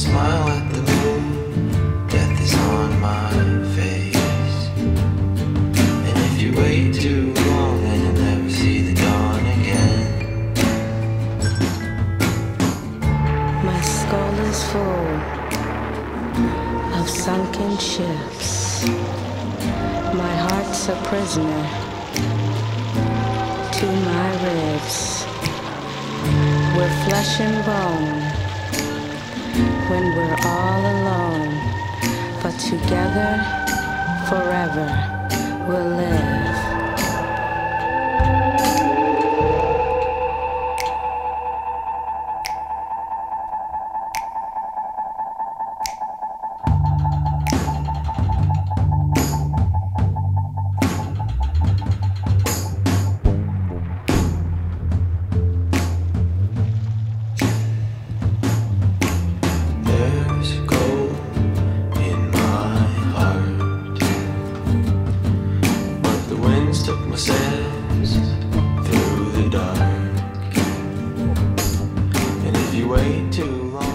smile at the moon, death is on my face. And if you wait too long, then you'll never see the dawn again. My skull is full of sunken ships. My heart's a prisoner to my ribs. We're flesh and bone when we're all alone, but together forever we'll live. way too long.